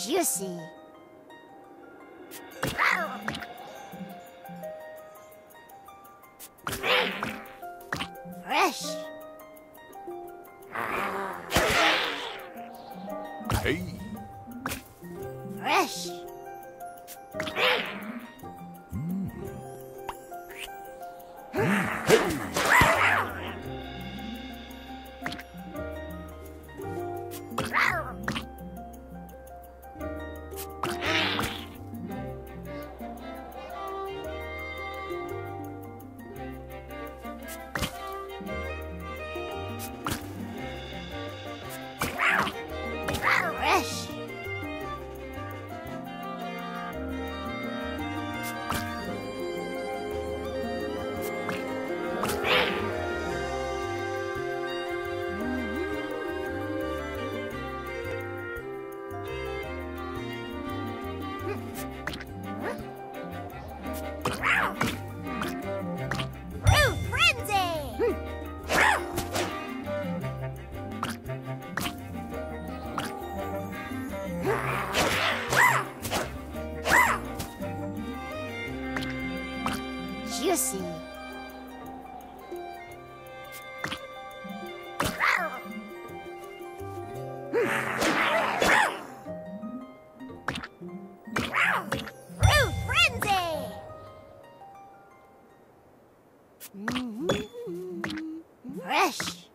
Juicy. Fresh. Hey. Fresh. Juicy. Fruit Frenzy! Fresh!